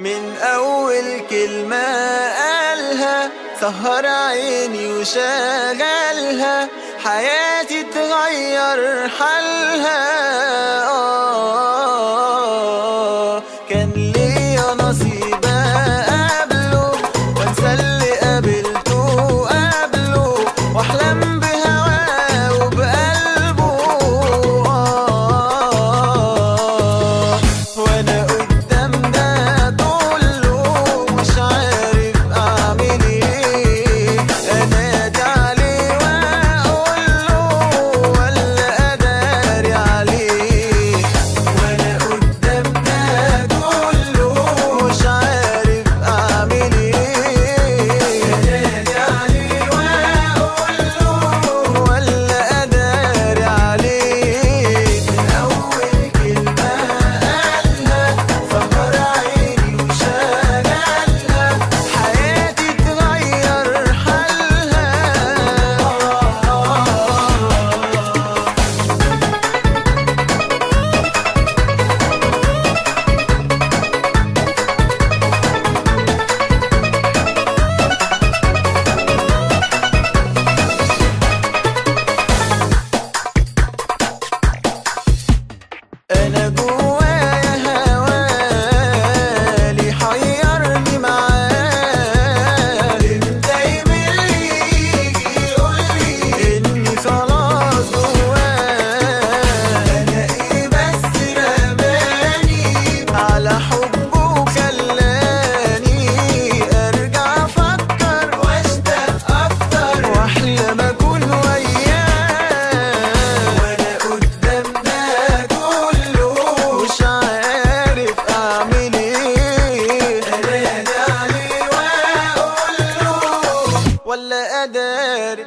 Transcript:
من أول كلمة قالها سهر عيني وشغلها حياتي تغير حالها. ولا أداري.